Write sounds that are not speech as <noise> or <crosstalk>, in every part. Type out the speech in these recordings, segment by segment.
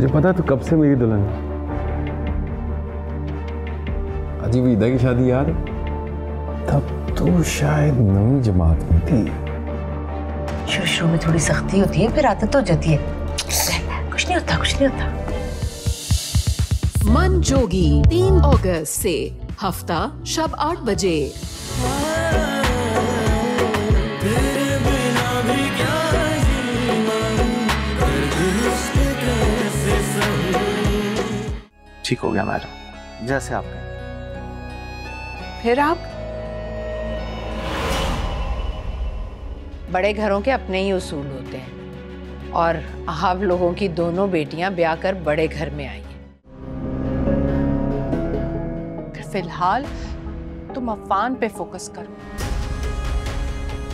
तुझे पता है तू कब से मेरी दुल्हन है। अजीब ईदा की शादी याद तब तू शायद नवी जमात में थी। शुरू शुरू में थोड़ी सख्ती होती है फिर आदत हो जाती है। कुछ नहीं होता कुछ नहीं होता। मन जोगी तीन अगस्त से हफ़्ता शब आठ बजे। ठीक हो गया, मैडम। जैसे आप कहें फिर आप? बड़े घरों के अपने ही उसूल होते हैं। और आप लोगों की दोनों बेटियाँ ब्याह कर बड़े घर में आई हैं। फ़िलहाल तुम अफान पे फोकस करो।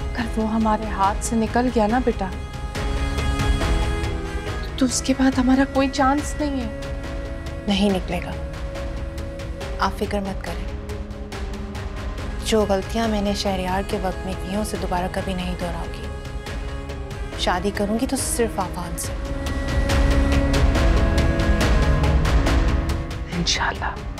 अगर वो हमारे हाथ से निकल गया ना बेटा तो उसके बाद हमारा कोई चांस नहीं है। नहीं निकलेगा। आप फ़िक्र मत करें। जो गलतियाँ मैंने शहरियार के वक्त में की उसे दोबारा कभी नहीं दोहराऊँगी। शादी करूँगी तो सिर्फ़ आफान से। इंशाल्लाह।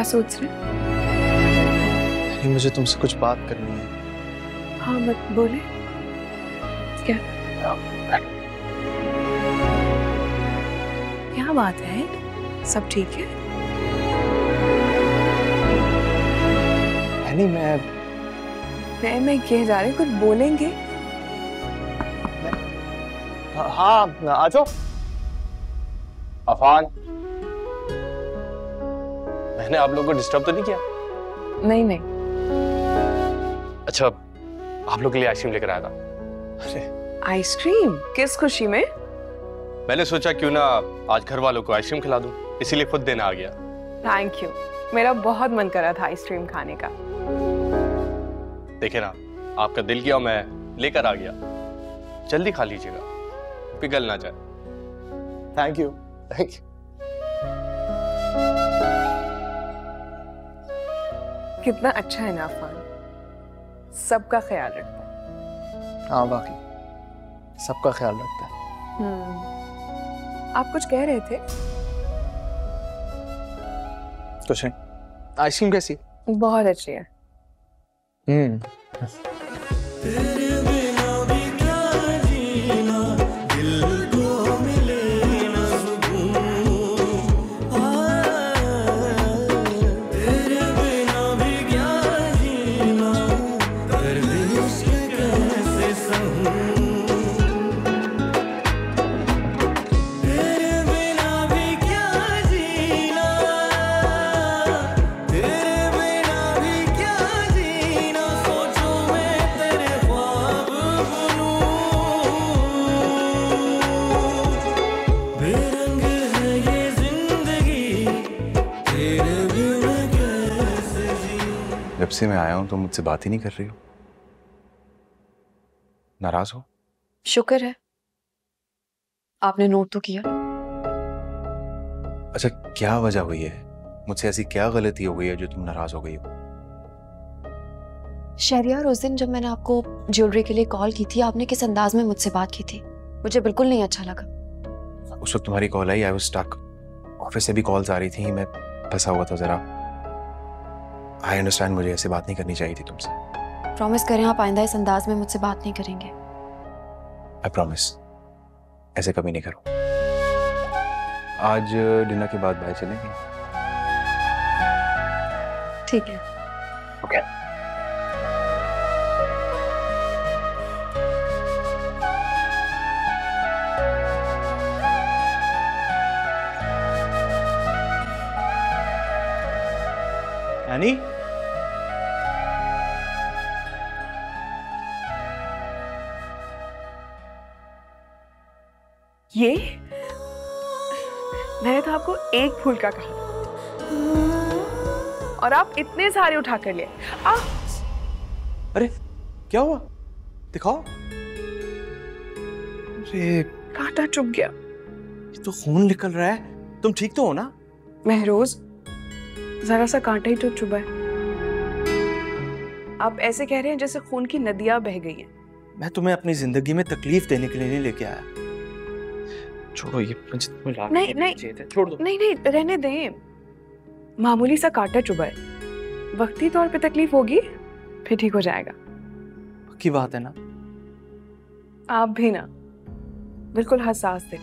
क्या सोच रहे हैं? नहीं मुझे तुमसे कुछ बात करनी है। हाँ मत बोले। क्या? क्या बात है? सब ठीक है? नहीं मैं मैं मैं कह जा रहे कुछ बोलेंगे? हाँ आ जाओ। अफान। मैंने आप लोगों को डिस्टर्ब तो नहीं किया? नहीं नहीं। अच्छा आप लोग के लिए आइसक्रीम लेकर आया था। अरे। आइसक्रीम किस खुशी में? मैंने सोचा क्यों ना आज घर वालों को आइसक्रीम खिला दूँ इसीलिए खुद देना आ गया। थैंक यू मेरा बहुत मन कर रहा था आइसक्रीम खाने का। देखे ना आपका दिल किया मैं लेकर आ गया। जल्दी खा लीजिएगा पिघल ना जाए। थैंक यू थैंक यू कितना अच्छा है। ना अफान सबका ख्याल रखता है। हाँ बाकी सबका ख्याल रखता है। हम्म। आप कुछ कह रहे थे? कुछ नहीं। आइसक्रीम कैसी? बहुत अच्छी है। हम्म। जब से मैं आया हूँ तो मुझसे बात ही नहीं कर रही हो। नाराज़ हो? शुक्र है। आपने नोट तो किया। अच्छा क्या वजह हुई है? मुझसे ऐसी क्या गलती हो गई है जो तुम नाराज़ हो गई हो? शहरियार उस दिन जब मैंने आपको ज्वेलरी के लिए कॉल की थी आपने किस अंदाज में मुझसे बात की थी? मुझे बिल्कुल नहीं अच्छा लगा। उस वक्त तुम्हारी कॉल आई आई वाज स्टक ऑफ़िस से भी कॉल्स आ रही थी मैं फंसा हुआ था जरा। आई अंडरस्टैंड मुझे ऐसे बात नहीं करनी चाहिए थी तुमसे। प्रॉमिस करें आप आइंदा इस अंदाज में मुझसे बात नहीं करेंगे। आई प्रॉमिस ऐसे कभी नहीं करो। आज डिनर के बाद बाहर चलेंगे? ठीक है। एनी ये? मैंने तो आपको एक फूल का कहा। और आप इतने सारे उठा कर लिए आ! अरे क्या हुआ? दिखाओ। अरे। कांटा चुभ गया। ये तो खून निकल रहा है। तुम ठीक तो हो ना? महरोज जरा सा कांटा ही तो चुभा है। आप ऐसे कह रहे हैं जैसे खून की नदियाँ बह गई हैं। मैं तुम्हें अपनी ज़िंदगी में तकलीफ़ देने के लिए नहीं लेके आया। छोड़ो ये मुझे नहीं, नहीं। छोड़ दो। नहीं नहीं रहने दें। मामूली सा कांटा चुभा है। वक्ती तौर पे तकलीफ़ होगी फिर ठीक हो जाएगा। की बात है ना? आप भी ना। बिल्कुल हसास थे।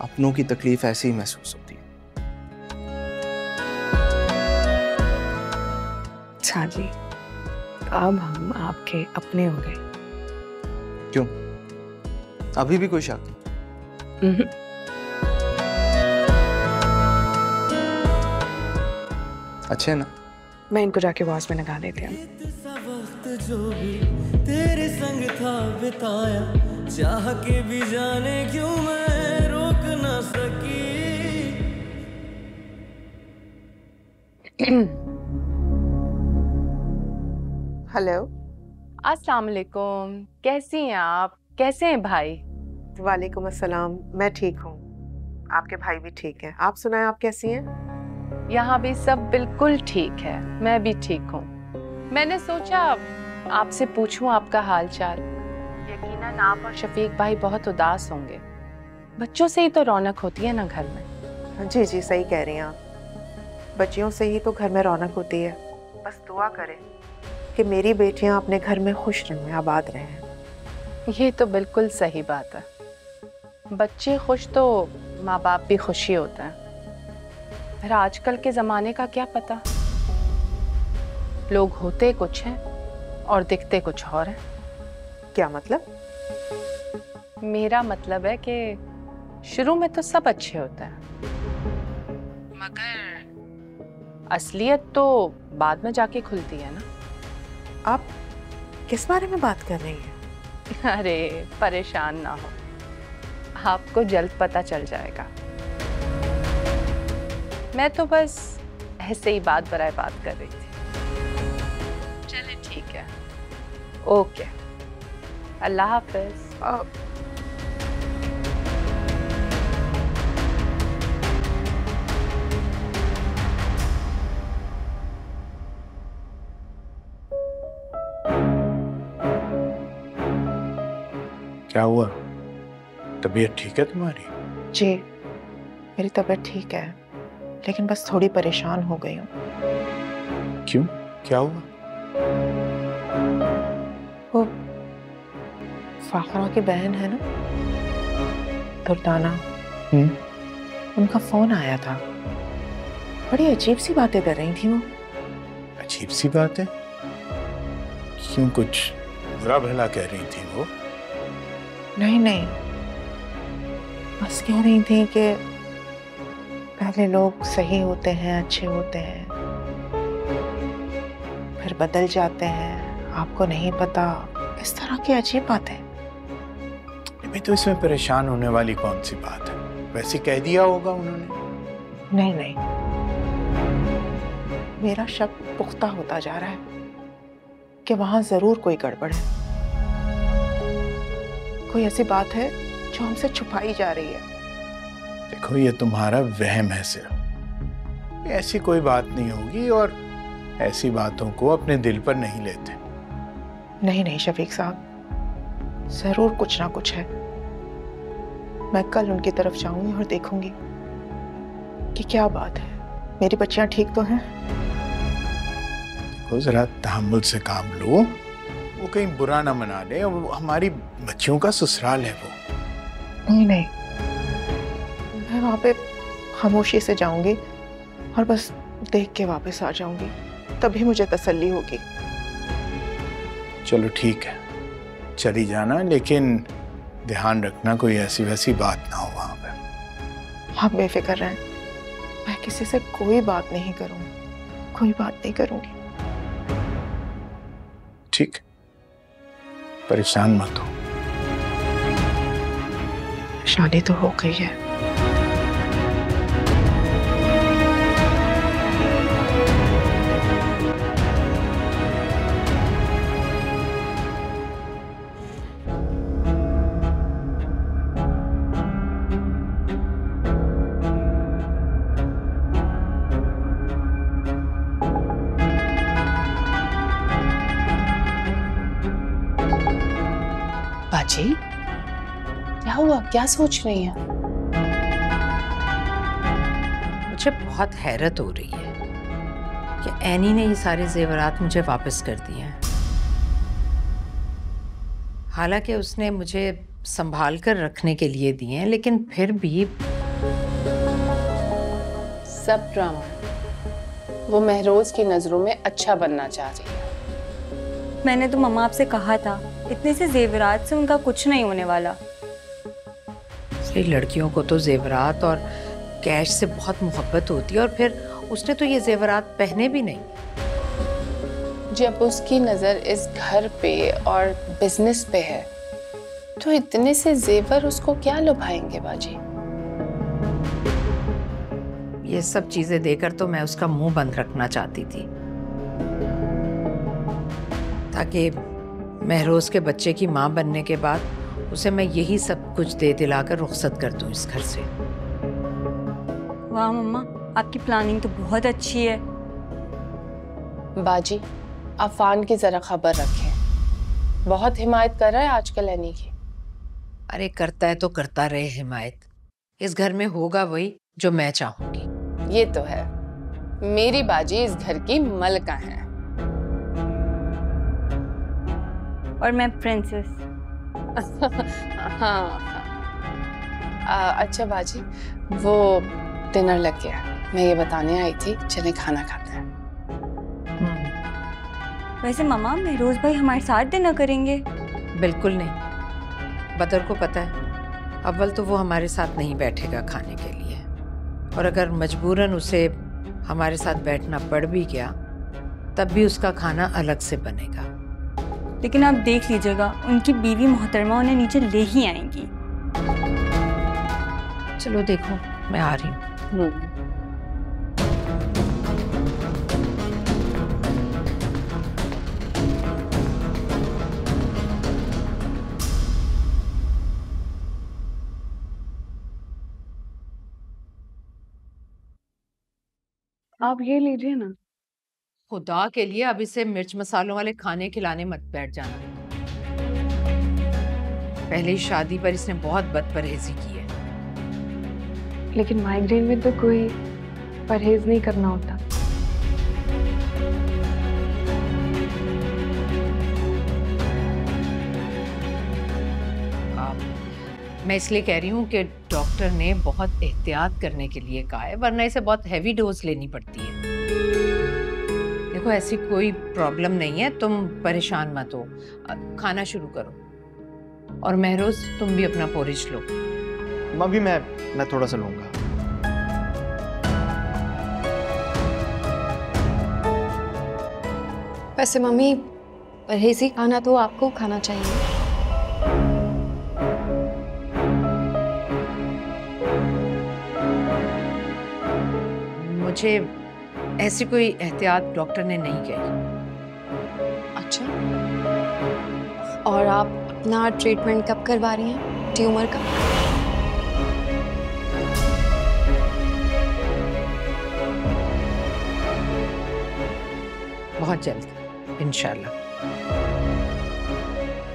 अपनों की तकलीफ़ ऐसे ही महसूस है। अच्छा जी। अब हम आपके अपने हो गए। क्यों? अभी भी कोई शक? हम्म। अच्छे ना? मैं इनको जाके वॉश में लगा देती हूँ। जो भी तेरे संग था बिताया चाह के भी जाने क्यों मैं रोक ना सकी हेलो। अस्सलाम वालेकुम कैसी हैं आप? कैसे हैं भाई? वालेकुम अस्सलाम मैं ठीक हूँ। आपके भाई भी ठीक है। आप सुनाएँ आप कैसी हैं? यहाँ भी सब बिल्कुल ठीक है मैं भी ठीक हूँ। मैंने सोचा आपसे पूछूँ आपका हाल चाल यकीनन आप और शफीक भाई बहुत उदास होंगे। बच्चों से ही तो रौनक होती है ना घर में। जी जी सही कह रही हैं आप। बच्चियों से ही तो घर में रौनक होती है। बस दुआ करें। कि मेरी बेटियाँ अपने घर में खुश रहें आबाद रहें। ये तो बिल्कुल सही बात है। बच्चे खुश तो माँ बाप भी खुशी होते हैं। फिर आजकल के ज़माने का क्या पता? लोग होते कुछ हैं और दिखते कुछ और हैं। क्या मतलब? मेरा मतलब है कि शुरू में तो सब अच्छे होते हैं। मगर असलियत तो बाद में जाके खुलती है ना। आप किस बारे में बात कर रही हैं? अरे परेशान ना हो। आपको जल्द पता चल जाएगा। मैं तो बस ऐसे ही बात बराए बात कर रही थी। चले ठीक है। ओके। अल्लाह हाफिज। क्या हुआ? तबीयत ठीक है तुम्हारी? जी मेरी तबीयत ठीक है लेकिन बस थोड़ी परेशान हो गई हूँ। क्यों? क्या हुआ? वो फाखरा की बहन है ना दुर्दाना। हम्म। उनका फ़ोन आया था। बड़ी अजीब सी बातें कर रही थी वो। अजीब सी बात? क्यों कुछ बुरा भला कह रही थी वो? नहीं नहीं। बस कह रही थी कि पहले लोग सही होते हैं अच्छे होते हैं फिर बदल जाते हैं आपको नहीं पता। इस तरह की अजीब बातें। अभी तो इसमें परेशान होने वाली कौन सी बात है? वैसे कह दिया होगा उन्होंने। नहीं नहीं। मेरा शक पुख्ता होता जा रहा है कि वहाँ ज़रूर कोई गड़बड़ है। कोई ऐसी बात है जो हमसे छुपाई जा रही है? देखो ये तुम्हारा वहम है सिर्फ़। ऐसी कोई बात नहीं होगी और ऐसी बातों को अपने दिल पर नहीं लेते। नहीं नहीं शफीक साहब। ज़रूर कुछ ना कुछ है। मैं कल उनकी तरफ़ जाऊँगी और देखूँगी कि क्या बात है। मेरी बच्चियाँ ठीक तो हैं? देखो जरा तहमुल से काम लो। वो कहीं बुरा ना मना ले वो हमारी बच्चियों का ससुराल है वो। नहीं नहीं। मैं वहाँ पे खामोशी से जाऊँगी और बस देख के वापस आ जाऊँगी। तभी मुझे तसल्ली होगी। चलो ठीक है। चली जाना लेकिन ध्यान रखना कोई ऐसी वैसी बात ना हो वहाँ पर आप बेफिक्र रहें। मैं किसी से कोई बात नहीं करूँगी। कोई बात नहीं करूँगी। ठीक। परेशान मत हो। शादी तो हो गई है। क्या सोच रही हैं? मुझे बहुत हैरत हो रही है कि एनी ने ये सारे जेवरात मुझे वापस कर दिए हैं। हालाँकि उसने मुझे संभाल कर रखने के लिए दिए हैं लेकिन फिर भी सब ड्रामा वो महरोज की नज़रों में अच्छा बनना चाह रही है। मैंने तो मम्मा आपसे कहा था इतने से जेवरात से उनका कुछ नहीं होने वाला। सही लड़कियों को तो जेवरात और कैश से बहुत मोहब्बत होती है और फिर उसने तो ये जेवरात पहने भी नहीं। जब उसकी नज़र इस घर पे और बिज़नेस पे है तो इतने से जेवर उसको क्या लुभाएँगे बाजी? ये सब चीज़ें देकर तो मैं उसका मुँह बंद रखना चाहती थी। ताकि महरोज के बच्चे की माँ बनने के बाद उसे मैं यही सब कुछ दे दिलाकर रुखसत कर दूँ इस घर से। वाह मम्मा आपकी प्लानिंग तो बहुत अच्छी है। बाजी अफान की जरा खबर रखें। बहुत हिमायत कर रहा है आजकल एनी की। अरे करता है तो करता रहे हिमायत। इस घर में होगा वही जो मैं चाहूँगी। ये तो है। मेरी बाजी इस घर की मलका है। और मैं प्रिंसेस हाँ। आ, अच्छा बाजी वो डिनर लग गया मैं ये बताने आई थी चले खाना खाते हैं। वैसे मम्मा महरोज भाई हमारे साथ डिनर करेंगे। बिल्कुल नहीं। बदर को पता है अव्वल तो वो हमारे साथ नहीं बैठेगा खाने के लिए। और अगर मजबूरन उसे हमारे साथ बैठना पड़ भी गया तब भी उसका खाना अलग से बनेगा। लेकिन आप देख लीजिएगा उनकी बीवी मोहतरमा उन्हें नीचे ले ही आएँगी। चलो देखो मैं आ रही हूँ। आप ये लीजिए ना। खुदा के लिए अब इसे मिर्च मसालों वाले खाने खिलाने मत बैठ जाना। पहले ही शादी पर इसने बहुत बदपरहेजी की है। लेकिन माइग्रेन में तो कोई परहेज नहीं करना होता। मैं इसलिए कह रही हूँ कि डॉक्टर ने बहुत एहतियात करने के लिए कहा है वरना इसे बहुत हैवी डोज लेनी पड़ती है। देखो ऐसी कोई प्रॉब्लम नहीं है तुम परेशान मत हो। खाना शुरू करो। और महरोज तुम भी अपना पोरिज लो। मम्मी मैं मैं थोड़ा सा लूँगा। वैसे मम्मी परहेजी खाना तो आपको खाना चाहिए। मुझे ऐसी कोई एहतियात डॉक्टर ने नहीं कही अच्छा। और आप अपना ट्रीटमेंट कब करवा रही हैं? ट्यूमर का? बहुत जल्द इंशाल्लाह।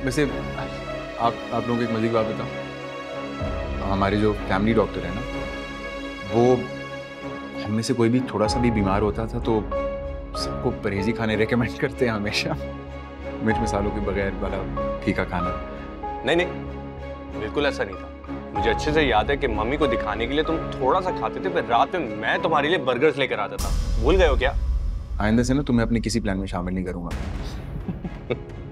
वैसे आप आप लोगों को एक मज़े की बात बताऊँ? हमारे जो फैमिली डॉक्टर है ना वो में से कोई भी थोड़ा सा भी बीमार होता था तो सबको परहेजी खाने रेकमेंड करते हैं हमेशा। मिर्च मसालों के बगैर वाला फीका खाना। नहीं नहीं बिल्कुल ऐसा नहीं था। मुझे अच्छे से याद है कि मम्मी को दिखाने के लिए तुम थोड़ा सा खाते थे फिर रात में मैं तुम्हारे लिए बर्गर्स लेकर आता था। भूल गए हो क्या? आइंदा से ना तुम्हें अपने किसी प्लान में शामिल नहीं करूँगा। <laughs>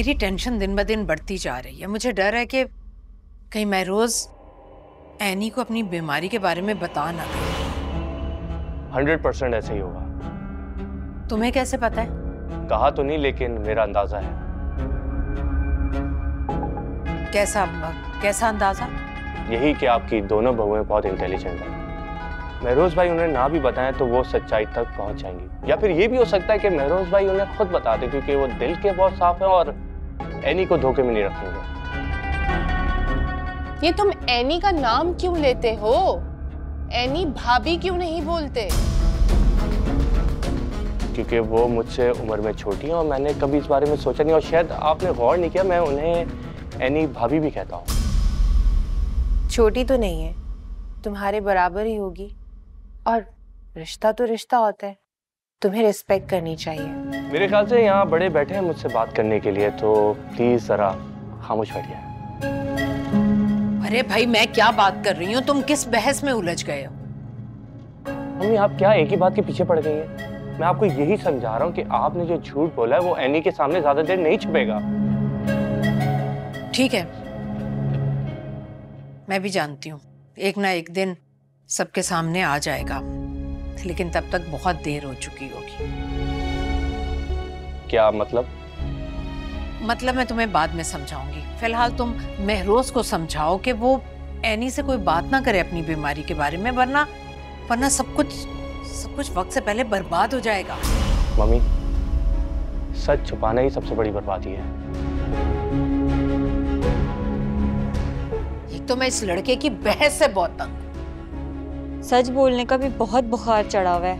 मेरी टेंशन दिन ब दिन बढ़ती जा रही है। मुझे डर है कि कहीं मैं रोज एनी को अपनी बीमारी के बारे में बता ना दूँ। हंड्रेड परसेंट ऐसे ही होगा। तुम्हें कैसे पता है? कहा तो नहीं लेकिन मेरा अंदाज़ा है। कैसा कैसा अंदाज़ा? यही कि आपकी दोनों बहुएँ बहुत इंटेलिजेंट हैं। महरोज भाई उन्हें ना भी बताएँ तो वो सच्चाई तक पहुँच जाएँगी। या फिर ये भी हो सकता है कि महरोज भाई उन्हें खुद बता दे क्योंकि वो दिल के बहुत साफ़ है और एनी को धोखे में नहीं रखेंगे। ये तुम एनी का नाम क्यों लेते हो? एनी भाभी क्यों नहीं बोलते? क्योंकि वो मुझसे उम्र में छोटी हैं और मैंने कभी इस बारे में सोचा नहीं और शायद आपने गौर नहीं किया मैं उन्हें एनी भाभी भी कहता हूँ। छोटी तो नहीं है तुम्हारे बराबर ही होगी और रिश्ता तो रिश्ता होता है। तुम्हें रिस्पेक्ट करनी चाहिए। मेरे ख्याल से यहाँ बड़े बैठे हैं मुझसे बात करने के लिए तो प्लीज़ जरा खामोश बैठिए। अरे भाई मैं क्या बात कर रही हूँ? तुम किस बहस में उलझ गए हो? मम्मी आप क्या एक ही बात के पीछे पड़ गई हैं? मैं आपको यही समझा रहा हूँ कि आपने जो झूठ बोला है वो एनी के सामने ज़्यादा देर नहीं छुपेगा। ठीक है। मैं भी जानती हूँ। एक ना एक दिन सबके सामने आ जाएगा। लेकिन तब तक बहुत देर हो चुकी होगी। क्या मतलब? मतलब मैं तुम्हें बाद में समझाऊँगी। फ़िलहाल तुम महरोज को समझाओ कि वो एनी से कोई बात ना करे अपनी बीमारी के बारे में वरना वरना सब कुछ सब कुछ वक्त से पहले बर्बाद हो जाएगा। मम्मी सच छुपाना ही सबसे बड़ी बर्बादी है। एक तो मैं इस लड़के की बहस से बहुत तंग सच बोलने का भी बहुत बुखार चढ़ा हुआ है।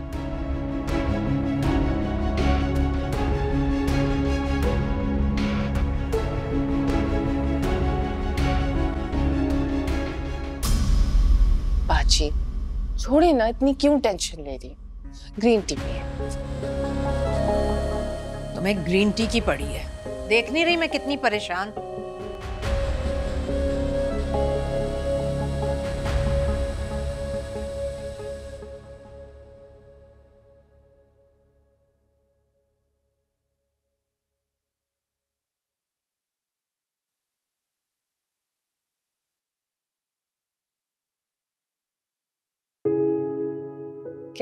बाजी छोड़े ना इतनी क्यों टेंशन ले रही? ग्रीन टी पिए। तुम्हें ग्रीन टी की पड़ी है। देख नहीं रही मैं कितनी परेशान।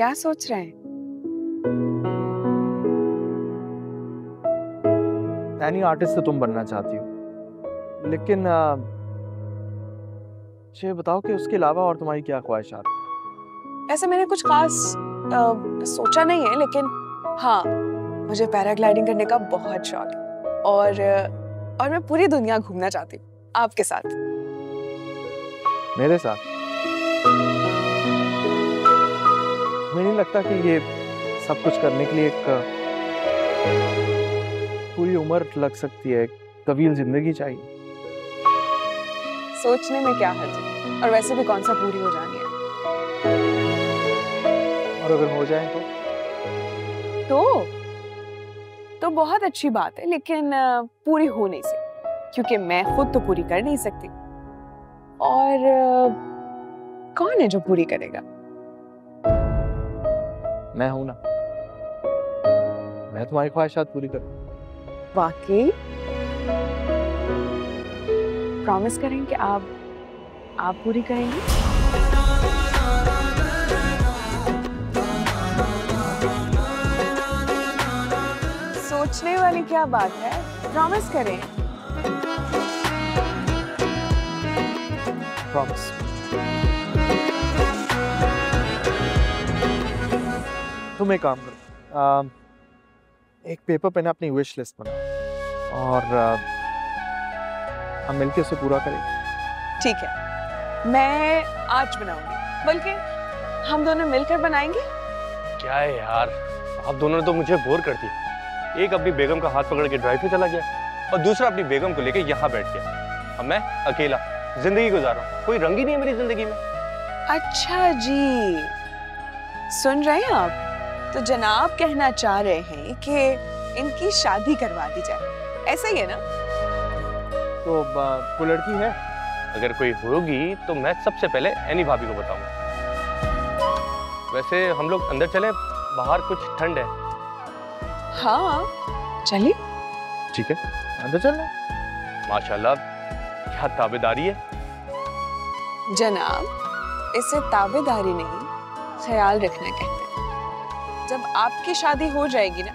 क्या सोच रहे हैं? एनी आर्टिस्ट तो तुम बनना चाहती हो। लेकिन आ, मुझे बताओ कि उसके अलावा और तुम्हारी क्या ख्वाहिशात ऐसे मैंने कुछ खास अ, सोचा नहीं है लेकिन हाँ मुझे पैराग्लाइडिंग करने का बहुत शौक है। और और मैं पूरी दुनिया घूमना चाहती हूँ आपके साथ। मेरे साथ? लगता कि ये सब कुछ करने के लिए एक पूरी उम्र लग सकती है तवील ज़िंदगी चाहिए। सोचने में क्या हर्ज है और वैसे भी कौन सा पूरी हो जानी है? और अगर हो जाए तो? तो? तो बहुत अच्छी बात है लेकिन पूरी हो नहीं सकती। क्योंकि मैं खुद तो पूरी कर नहीं सकती। और कौन है जो पूरी करेगा? मैं हूँ ना। मैं तुम्हारी ख्वाहिशात पूरी करूँ वाकई? प्रॉमिस करें कि आप आप पूरी करेंगे? सोचने वाली क्या बात है? प्रॉमिस करें। प्रॉमिस तुम एक काम करो। एक पेपर पे ना अपनी विश लिस्ट बनाओ। और हम मिलके उसे पूरा करेंगे ठीक है। मैं आज बनाऊँगी। बल्कि हम दोनों मिलकर बनाएँगे? क्या है यार? आप दोनों ने तो मुझे बोर कर दिया। एक अपनी बेगम का हाथ पकड़ के ड्राइव पे चला गया और दूसरा अपनी बेगम को लेकर यहाँ बैठ गया। अब मैं अकेला ज़िंदगी गुजार रहा हूँ। कोई रंग ही नहीं है मेरी ज़िंदगी में। अच्छा जी। सुन रहे हैं आप? तो जनाब कहना चाह रहे हैं कि इनकी शादी करवा दी जाए। ऐसा ही है ना? तो वो लड़की है? अगर कोई होगी तो मैं सबसे पहले एनी भाभी को बताऊँगा। वैसे हम लोग अंदर चले बाहर कुछ ठंड है। हाँ चलिए। ठीक है अंदर चलना। माशाल्लाह क्या ताबेदारी है। जनाब इसे ताबेदारी नहीं ख्याल रखना कहते हैं। जब आपकी शादी हो जाएगी ना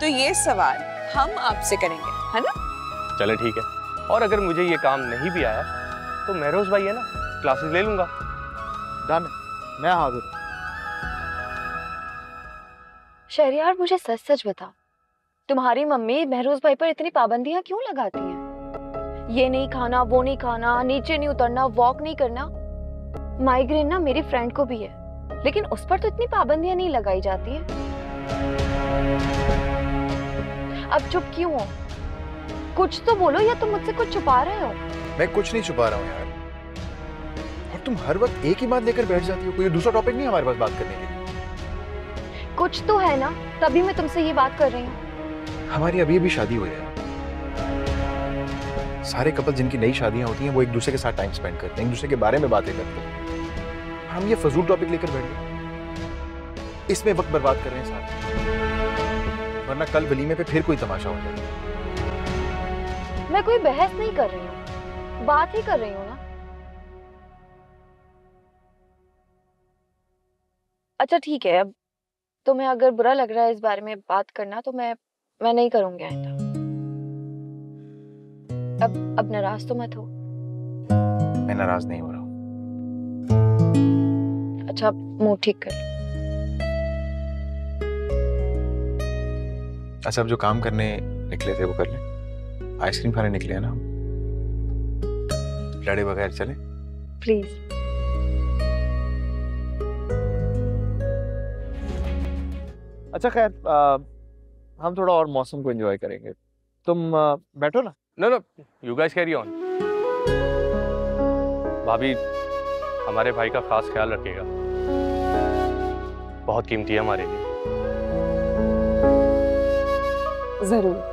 तो ये सवाल हम आपसे करेंगे है ना? चले ठीक है। और अगर मुझे ये काम नहीं भी आया तो महरोज भाई है ना क्लासेस ले लूँगा। डन मैं हाजिर शहरियार मुझे सच सच बता तुम्हारी मम्मी महरोज भाई पर इतनी पाबंदियाँ क्यों लगाती हैं? ये नहीं खाना वो नहीं खाना नीचे नहीं उतरना वॉक नहीं करना। माइग्रेन ना मेरी फ्रेंड को भी है। लेकिन उस पर तो इतनी पाबंदियाँ नहीं लगाई जाती हैं। अब चुप क्यों हो? कुछ तो बोलो या तुम मुझसे कुछ छुपा रहे हो? मैं कुछ नहीं छुपा रहा हूँ यार। और तुम हर वक्त एक ही बात लेकर बैठ जाती हो कोई दूसरा टॉपिक नहीं हमारे पास बात करने के लिए। कुछ तो है ना तभी मैं तुमसे ये बात कर रही हूँ। हमारी अभी अभी शादी हुई है। सारे कपल जिनकी नई शादियाँ होती हैं वो एक दूसरे के साथ टाइम स्पेंड करते हैं एक दूसरे के बारे में बातें करते हैं। हम ये फजूल टॉपिक लेकर बैठ गए। इसमें वक्त बर्बाद कर रहे हैं साथ। वरना कल वलीमे पे फिर कोई तमाशा हो जाएगा मैं कोई बहस नहीं कर रही हूँ। बात ही कर रही हूँ ना। अच्छा ठीक है अब तुम्हें अगर बुरा लग रहा है इस बारे में बात करना तो मैं मैं नहीं करूँगी आइंदा। अब अब नाराज़ तो मत हो। मैं नाराज़ नहीं हो रहा हूँ। अच्छा मुँह ठीक कर। अच्छा अब जो काम करने निकले थे वो कर लें। आइसक्रीम खाने निकले हैं ना हम। लड़े बगैर चले। प्लीज़। अच्छा खैर हम थोड़ा और मौसम को एंजॉय करेंगे। तुम आ, बैठो ना। No no you guys carry on भाभी हमारे भाई का खास ख्याल रखिएगा। बहुत कीमती है हमारे लिए। ज़रूर।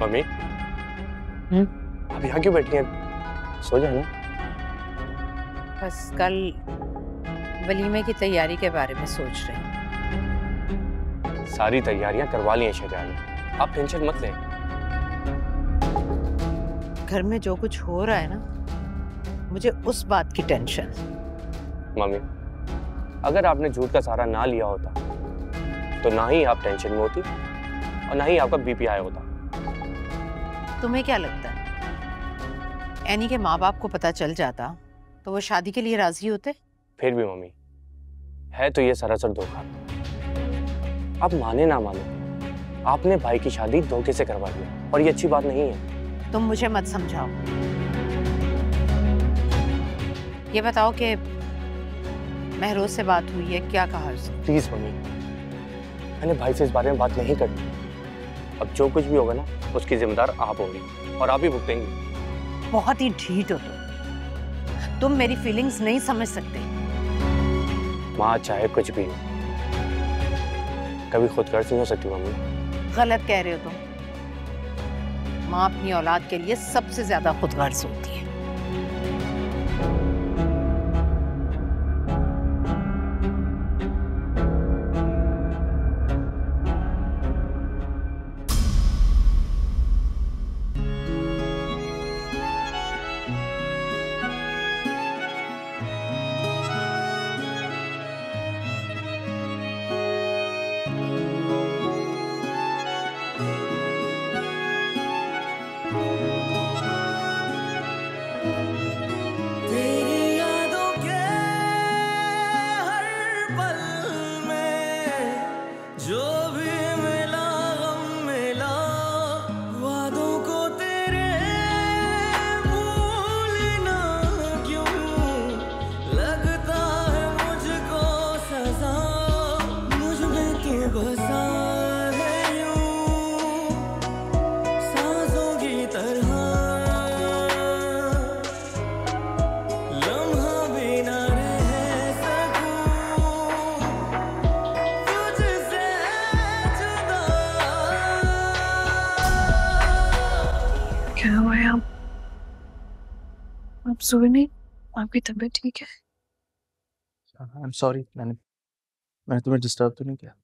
मम्मी? हम्म? आप यहाँ क्यों बैठी हैं? सो जाए ना बस कल वलीमे की तैयारी के बारे में सोच रही हूँ। सारी तैयारियाँ करवा ली हैं शहजाद। आप टेंशन मत लें। घर में जो कुछ हो रहा है ना मुझे उस बात की टेंशन मम्मी अगर आपने झूठ का सहारा ना लिया होता तो ना ही आप टेंशन में होती और ना ही आपका बीपी आया होता। तुम्हें क्या लगता है? एनी के माँ बाप को पता चल जाता तो वो शादी के लिए राज़ी होते? फिर भी मम्मी है तो ये सरासर धोखा। आप माने ना माने आपने भाई की शादी धोखे से करवा दी और ये अच्छी बात नहीं है। तुम मुझे मत समझाओ। ये बताओ कि महरोज से बात हुई है क्या कहा उसने? प्लीज़ मम्मी मैंने भाई से इस बारे में बात नहीं करनी। अब जो कुछ भी होगा ना उसकी जिम्मेदार आप होगी और आप ही भुगतेंगे। बहुत ही ढीठ हो तुम। तुम मेरी फीलिंग्स नहीं समझ सकते। माँ चाहे कुछ भी कभी खुद गर्ज नहीं हो सकती मम्मी? गलत कह रहे हो तुम। माँ अपनी औलाद के लिए सबसे ज़्यादा खुद गर्ज होती नहीं आपकी तबीयत ठीक है? आई एम सॉरी मैंने मैंने तुम्हें डिस्टर्ब तो नहीं किया?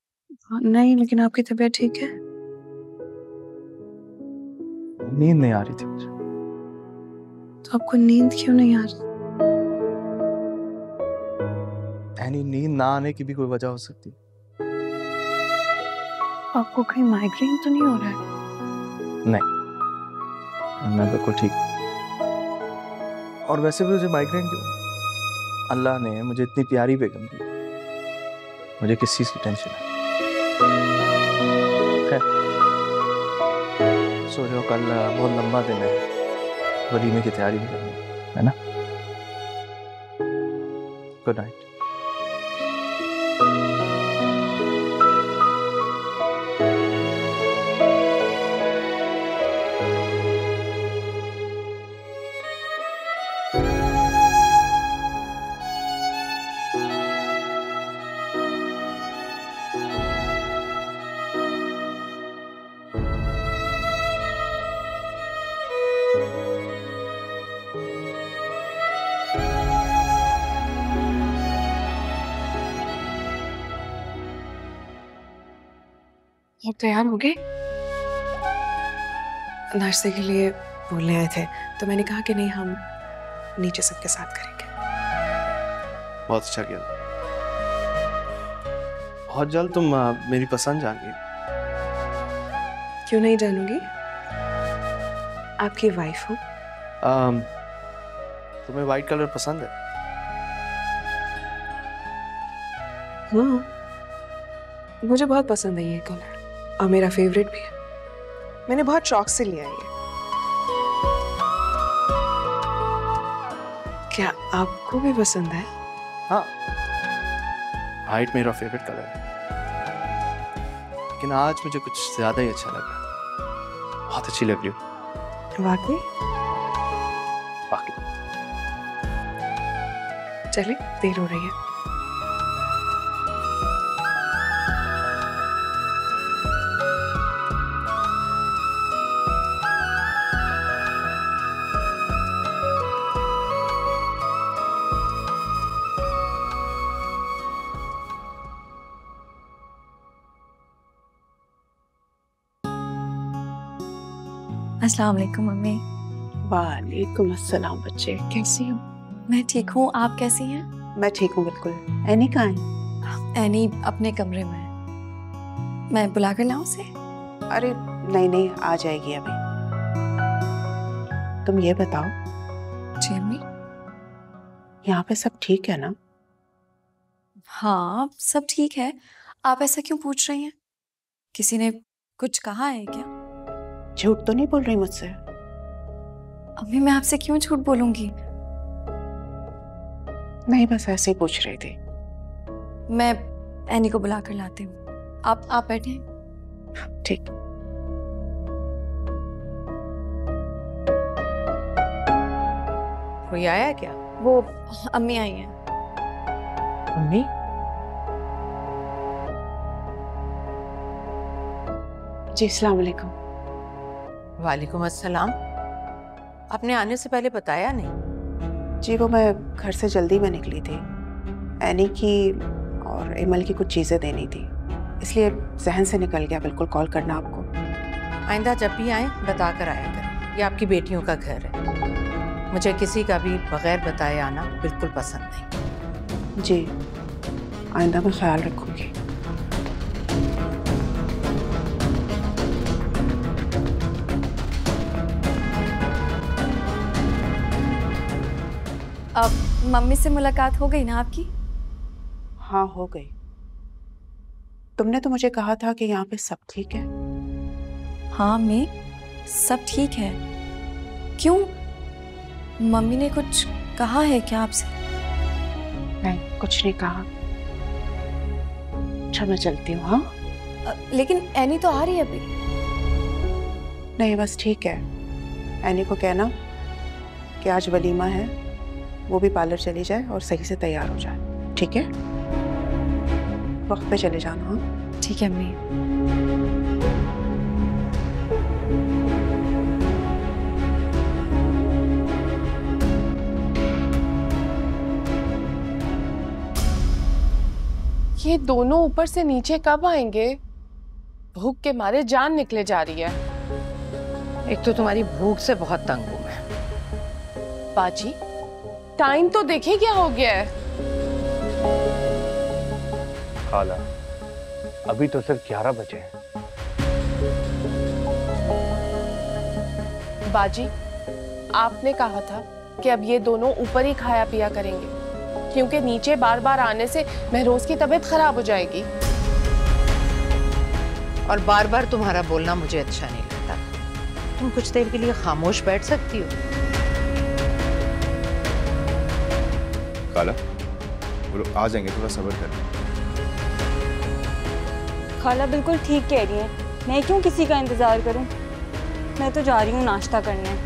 हाँ, नहीं लेकिन आपकी तबीयत ठीक है? नींद नहीं आ रही थी मुझे। तो आपको नींद क्यों नहीं आ रही? एनी नींद ना आने की भी कोई वजह हो सकती। है आपको कहीं माइग्रेन तो नहीं हो रहा है? नहीं। मैं बिल्कुल ठीक और वैसे भी मुझे माइग्रेन क्यों? अल्लाह ने मुझे इतनी प्यारी बेगम दी। मुझे किस चीज़ की टेंशन है? खैर, सो कल बहुत लंबा दिन है। वलीमे की तैयारी भी करनी है ना? गुड नाइट तैयार हो गए? नाश्ते के लिए बोलने आए थे तो मैंने कहा कि नहीं हम नीचे सबके साथ करेंगे। बहुत अच्छा किया। बहुत जल्द तुम अ, मेरी पसंद जान क्यों नहीं जानूँगी? आपकी वाइफ हूँ। तुम्हें वाइट कलर पसंद है? हाँ। मुझे बहुत पसंद है ये कलर और मेरा फेवरेट भी है। मैंने बहुत शौक से लिया है ये। क्या आपको भी पसंद है? हाँ। वाइट मेरा फेवरेट कलर है। लेकिन आज मुझे कुछ ज़्यादा ही अच्छा लगा बहुत अच्छी लग रही हो। वाकई? बाकी चलिए देर हो रही है। अस्सलाम वालेकुम मम्मी। वालेकुम अस्सलाम बच्चे कैसी हो? मैं ठीक हूँ आप कैसी हैं? मैं ठीक हूँ बिल्कुल। एनी कहाँ है एनी अपने कमरे में। है मैं बुला कर लाऊं उसे? अरे नहीं नहीं आ जाएगी अभी। तुम ये बताओ। जी अम्मी यहाँ पे सब ठीक है ना? हाँ सब ठीक है। आप ऐसा क्यों पूछ रही हैं? किसी ने कुछ कहा है क्या? झूठ तो नहीं बोल रही मुझसे? अम्मी मैं आपसे क्यों झूठ बोलूँगी? नहीं बस ऐसे ही पूछ रही थी। मैं एनी को बुला कर लाती हूँ। आप आप बैठे ठीक। कोई आया क्या? वो अम्मी आई हैं। मम्मी जी सलाम वालेकुम। वालेकुम अस्सलाम। आपने आने से पहले बताया नहीं? जी वो मैं घर से जल्दी में निकली थी। एनी की और इमल की कुछ चीज़ें देनी थी। इसलिए जहन से निकल गया बिल्कुल कॉल करना आपको। आइंदा जब भी आए बता कर आया करें। ये आपकी बेटियों का घर है। मुझे किसी का भी बगैर बताए आना बिल्कुल पसंद नहीं। जी आइंदा मैं ख्याल रखूँगी। अब मम्मी से मुलाकात हो गई ना आपकी? हाँ हो गई। तुमने तो मुझे कहा था कि यहाँ पे सब ठीक है। हाँ अम्मी सब ठीक है। क्यों? मम्मी ने कुछ कहा है क्या आपसे? नहीं कुछ नहीं कहा। अच्छा मैं चलती हूँ हाँ? लेकिन एनी तो आ रही है अभी। नहीं बस ठीक है। एनी को कहना कि आज वलीमा है। वो भी पार्लर चली जाए और सही से तैयार हो जाए। ठीक है? वक्त पे चले जाना हाँ? ठीक है अम्मी ये दोनों ऊपर से नीचे कब आएँगे? भूख के मारे जान निकले जा रही है। एक तो तुम्हारी भूख से बहुत तंग हूँ मैं। बाजी टाइम तो देखे क्या हो गया है? खाला अभी तो सिर्फ़ ग्यारह बजे हैं। बाजी आपने कहा था कि अब ये दोनों ऊपर ही खाया पिया करेंगे क्योंकि नीचे बार बार आने से महरोज की तबीयत खराब हो जाएगी। और बार बार तुम्हारा बोलना मुझे अच्छा नहीं लगता। तुम कुछ देर के लिए खामोश बैठ सकती हो। काला वो लोग आ जाएँगे थोड़ा सब्र कर। खाला बिल्कुल ठीक कह रही है। मैं क्यों किसी का इंतज़ार करूँ? मैं तो जा रही हूँ नाश्ता करने।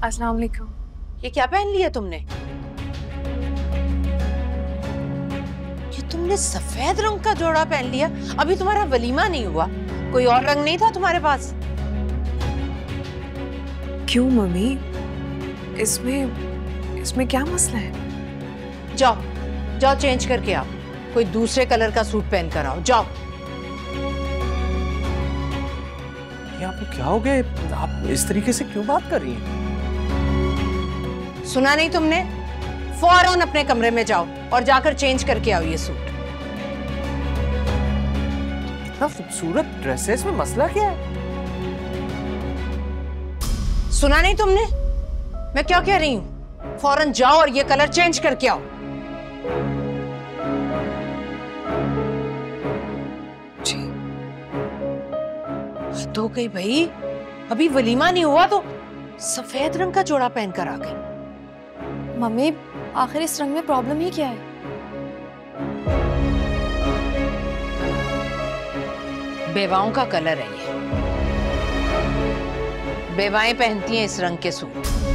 अस्सलाम वालेकुम ये क्या पहन लिया तुमने? ये तुमने सफ़ेद रंग का जोड़ा पहन लिया। अभी तुम्हारा वलीमा नहीं हुआ। कोई और रंग नहीं था तुम्हारे पास? क्यों मम्मी? इसमें इसमें क्या मसला है? जाओ जाओ चेंज करके आओ। कोई दूसरे कलर का सूट पहन कर आओ। जाओ। ये आपको क्या हो गया? आप इस तरीके से क्यों बात कर रही हैं? सुना नहीं तुमने? फ़ौरन अपने कमरे में जाओ और जाकर चेंज करके आओ ये सूट इतना खूबसूरत ड्रेसेस में मसला क्या है? सुना नहीं तुमने? मैं क्या कह रही हूँ? फ़ौरन जाओ और ये कलर चेंज करके आओ। जी। हद हो गई भाई। अभी वलीमा नहीं हुआ तो सफ़ेद रंग का जोड़ा पहनकर आ गई। मम्मी आखिर इस रंग में प्रॉब्लम ही क्या है? बेवाओं का कलर है ये। बेवाएँ पहनती हैं इस रंग के सूट।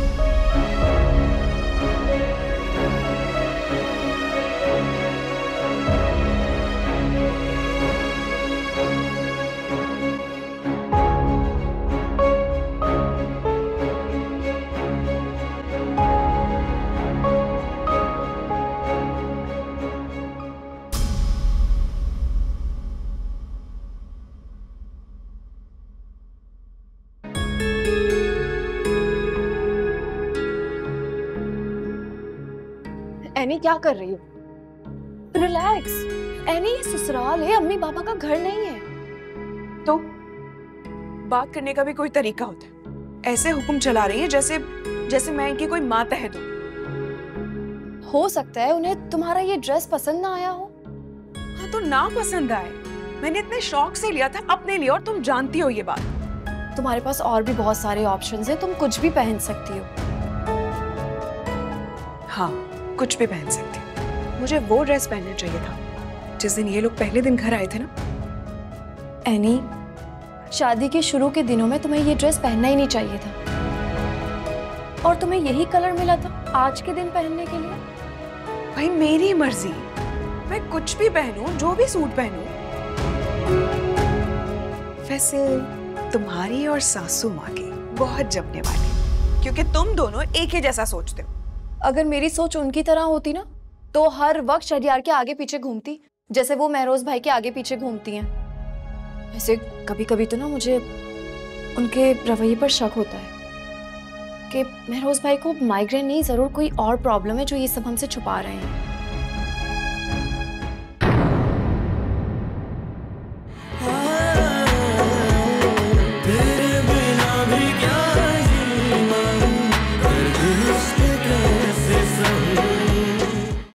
क्या कर रही हो? रिलैक्स एनी ये ससुराल है अम्मी पापा का घर नहीं है। तो बात करने का भी कोई तरीका होता है। ऐसे हुक्म चला रही है जैसे जैसे मैं इनकी कोई माँ तहत हूँ हो सकता है उन्हें तुम्हारा ये ड्रेस पसंद ना आया हो। हाँ तो ना पसंद आए। मैंने इतने शौक से लिया था अपने लिए और तुम जानती हो ये बात। तुम्हारे पास और भी बहुत सारे ऑप्शंस हैं तुम कुछ भी पहन सकती हो। हाँ। कुछ भी पहन सकती। मुझे वो ड्रेस पहनना चाहिए था। जिस दिन ये लोग पहले दिन घर आए थे ना। एनी शादी के शुरू के दिनों में तुम्हें ये ड्रेस पहनना ही नहीं चाहिए था। और तुम्हें यही कलर मिला था आज के दिन पहनने के लिए? भाई मेरी मर्ज़ी। मैं कुछ भी पहनूं जो भी सूट पहनूं। वैसे तुम्हारी और सासू माँ की बहुत जमने वाली। क्योंकि तुम दोनों एक ही जैसा सोचते हो। अगर मेरी सोच उनकी तरह होती ना तो हर वक्त शरियार के आगे पीछे घूमती, जैसे वो महरोज भाई के आगे पीछे घूमती हैं। वैसे कभी कभी तो ना मुझे उनके रवैये पर शक होता है कि महरोज भाई को माइग्रेन नहीं, ज़रूर कोई और प्रॉब्लम है जो ये सब हमसे छुपा रहे हैं।